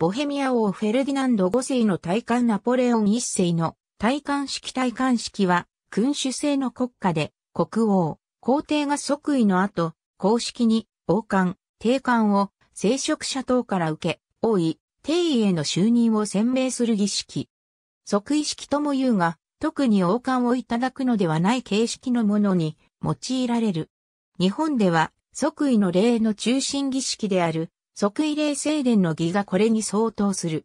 ボヘミア王フェルディナンド5世の戴冠ナポレオン1世の戴冠式戴冠式は、君主制の国家で、国王、皇帝が即位の後、公式に王冠、帝冠を聖職者等から受け、王位、帝位への就任を宣明する儀式。即位式とも言うが、特に王冠をいただくのではない形式のものに用いられる。日本では即位の礼の中心儀式である即位礼聖殿の儀がこれに相当する。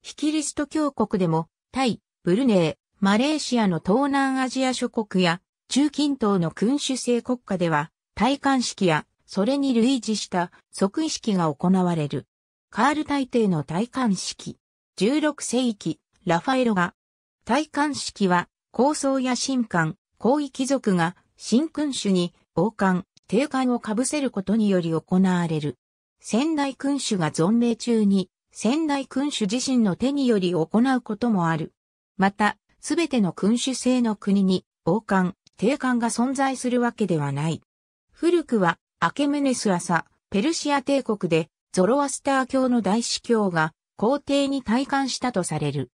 非キリスト教国でもタイ、ブルネー、マレーシアの東南アジア諸国や中近東の君主制国家では戴冠式やそれに類似した即位式が行われる。カール大帝の戴冠式。16世紀、ラファエロが戴冠式は、高僧や神官、皇位貴族が、新君主に王冠、帝冠を被せることにより行われる。仙台君主が存命中に、仙台君主自身の手により行うこともある。また、すべての君主制の国に、王冠、帝冠が存在するわけではない。古くは、アケメネスアサ、ペルシア帝国で、ゾロアスター教の大司教が、皇帝に戴冠したとされる。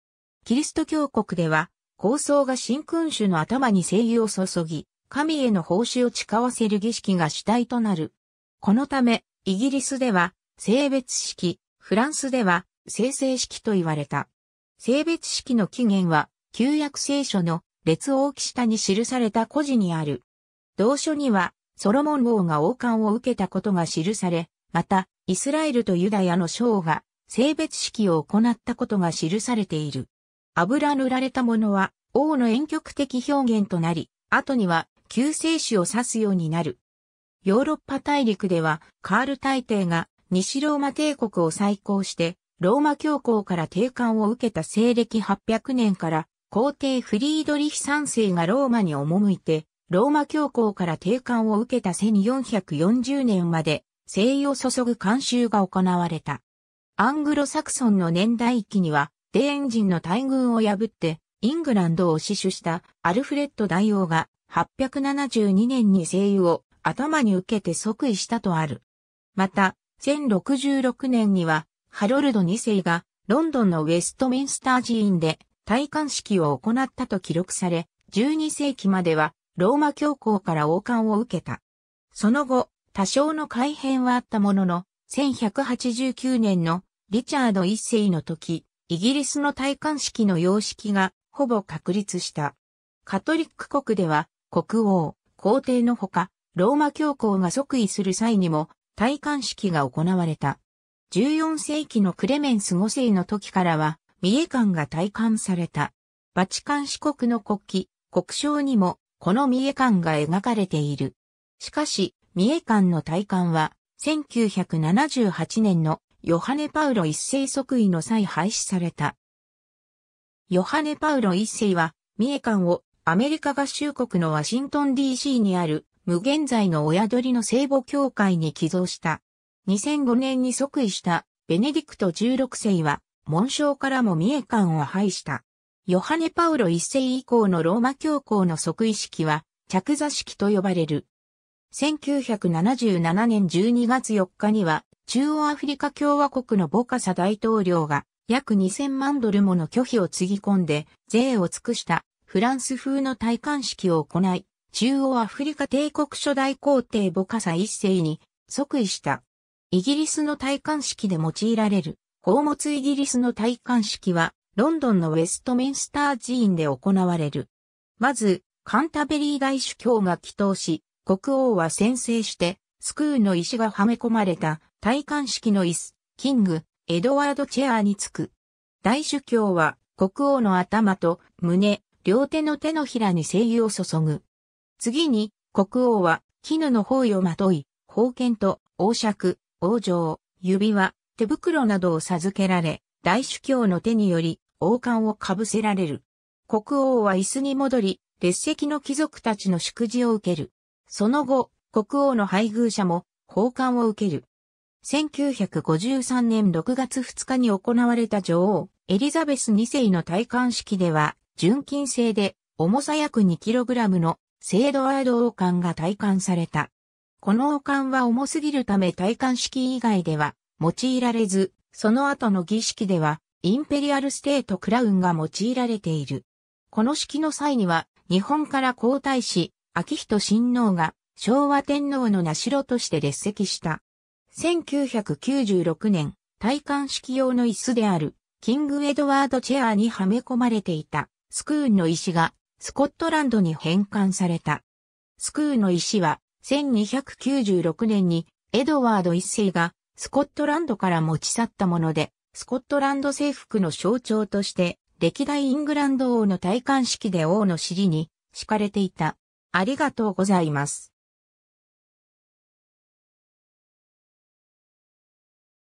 キリスト教国では、高僧が新君主の頭に聖油を注ぎ、神への奉仕を誓わせる儀式が主体となる。このため、イギリスでは、性別式、フランスでは、生成式と言われた。性別式の起源は、旧約聖書の列王記下に記された古事にある。同書には、ソロモン王が王冠を受けたことが記され、また、イスラエルとユダヤの将が性別式を行ったことが記されている。油塗られたものは王の遠曲的表現となり、後には救世主を指すようになる。ヨーロッパ大陸ではカール大帝が西ローマ帝国を再興してローマ教皇から帝冠を受けた西暦800年から皇帝フリードリヒ三世がローマに赴いてローマ教皇から帝冠を受けた1440年まで聖意を注ぐ慣習が行われた。アングロサクソンの年代記にはデーン人の大軍を破ってイングランドを死守したアルフレッド大王が872年に聖油を頭に受けて即位したとある。また、1066年にはハロルド2世がロンドンのウェストミンスター寺院で戴冠式を行ったと記録され、12世紀まではローマ教皇から王冠を受けた。その後、多少の改変はあったものの、1189年のリチャード1世の時、イギリスの戴冠式の様式がほぼ確立した。カトリック国では国王、皇帝のほか、ローマ教皇が即位する際にも戴冠式が行われた。14世紀のクレメンス5世の時からは、三重館が戴冠された。バチカン四国の国旗、国章にも、この三重館が描かれている。しかし、三重館の戴冠は、1978年のヨハネ・パウロ一世即位の際廃止された。ヨハネ・パウロ一世は、三重館をアメリカ合衆国のワシントン DC にある無限在の親鳥の聖母協会に寄贈した。2005年に即位したベネディクト16世は、紋章からも三重館を廃した。ヨハネ・パウロ一世以降のローマ教皇の即位式は、着座式と呼ばれる。1977年12月4日には、中央アフリカ共和国のボカサ大統領が約2000万ドルもの拒否をつぎ込んで税を尽くしたフランス風の戴冠式を行い、中央アフリカ帝国初代皇帝ボカサ一世に即位した。イギリスの戴冠式で用いられる宝物イギリスの戴冠式はロンドンのウェストミンスター寺院で行われる。まず、カンタベリー大主教が祈祷し、国王は宣誓して、スクーの石がはめ込まれた戴冠式の椅子、キング、エドワードチェアにつく。大主教は国王の頭と胸、両手の手のひらに聖油を注ぐ。次に国王は絹の包囲をまとい、宝剣と王爵、王城、指輪、手袋などを授けられ、大主教の手により王冠をかぶせられる。国王は椅子に戻り、列席の貴族たちの祝辞を受ける。その後、国王の配偶者も宝冠を受ける。1953年6月2日に行われた女王、エリザベス2世の戴冠式では、純金製で重さ約 2kg のセードワード王冠が戴冠された。この王冠は重すぎるため戴冠式以外では用いられず、その後の儀式では、インペリアルステートクラウンが用いられている。この式の際には、日本から皇太子、明仁親王が昭和天皇の名代として列席した。1996年、戴冠式用の椅子である、キングエドワードチェアにはめ込まれていた、スクーンの石が、スコットランドに返還された。スクーの石は、1296年に、エドワード一世が、スコットランドから持ち去ったもので、スコットランド征服の象徴として、歴代イングランド王の戴冠式で王の尻に敷かれていた。ありがとうございます。